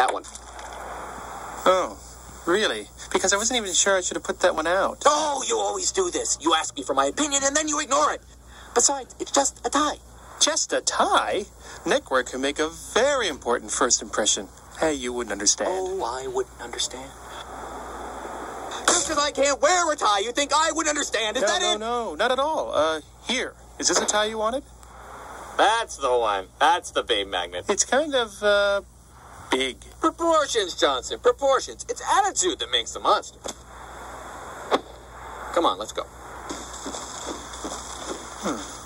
That one. Oh, really? Because I wasn't even sure I should have put that one out. Oh, you always do this. You ask me for my opinion and then you ignore it. Besides, it's just a tie. Just a tie? Neckwear can make a very important first impression. Hey, you wouldn't understand. Oh, I wouldn't understand. Just because I can't wear a tie, you think I would understand? Is no, that no, it? no, not at all. Uh, here. Is this a tie you wanted? That's the one. That's the babe magnet. It's kind of, uh, big. Proportions, Johnson. Proportions. It's attitude that makes the monster. Come on, let's go. Hmm.